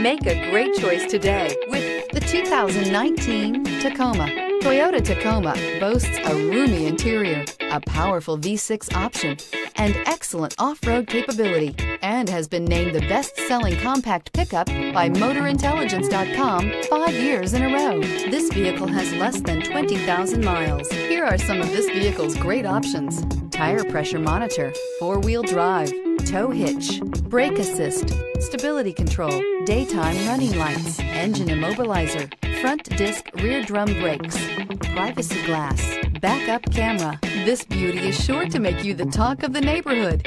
Make a great choice today with the 2019 Tacoma. Toyota Tacoma boasts a roomy interior, a powerful V6 option, and excellent off-road capability, and has been named the best-selling compact pickup by MotorIntelligence.com five years in a row. This vehicle has less than 20,000 miles. Here are some of this vehicle's great options. Tire pressure monitor, four-wheel drive, tow hitch, brake assist, stability control, daytime running lights, engine immobilizer, front disc rear drum brakes, privacy glass, backup camera. This beauty is sure to make you the talk of the neighborhood.